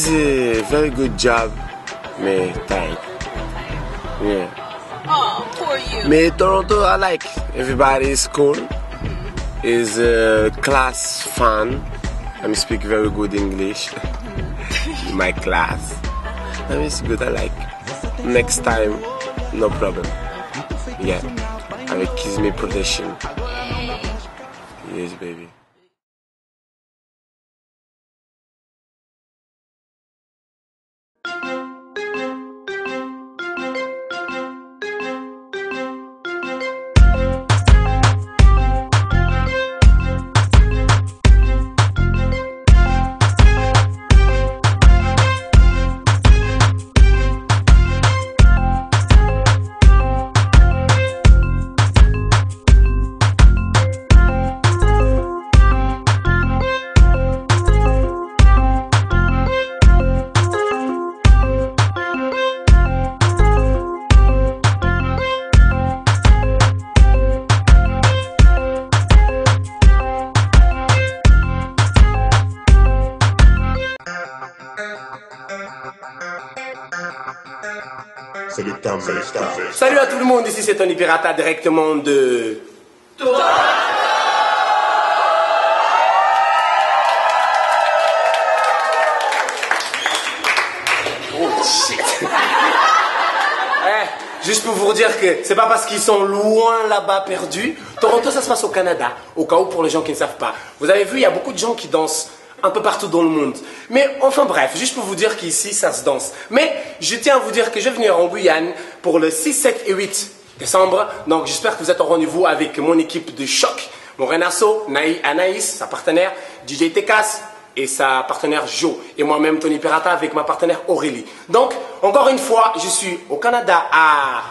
It's a very good job, mais tight. Yeah. Oh, poor you. Mais Toronto, I like. Everybody is cool. Is a class fun. I speak very good English. In my class. I mean, it's good. I like. Next time, no problem. Yeah. Avec Kiss Me Protection. Yes, baby. C'est le temps, c'est le temps. Salut à tout le monde, ici c'est Tony Pirata directement de... Oh shit Eh, Juste pour vous dire que c'est pas parce qu'ils sont loin là-bas perdus. Toronto, ça se passe au Canada, au cas où pour les gens qui ne savent pas. Vous avez vu, il y a beaucoup de gens qui dansent un peu partout dans le monde. Mais enfin bref, juste pour vous dire qu'ici, ça se danse. Mais je tiens à vous dire que je vais venir en Guyane pour le 6, 7 et 8 décembre. Donc j'espère que vous êtes au rendez-vous avec mon équipe de choc. Mon Renasso, Naï- Anaïs, sa partenaire, DJ Tekas et sa partenaire Jo. Et moi-même, Tony Pirata, avec ma partenaire Aurélie. Donc, encore une fois, je suis au Canada à...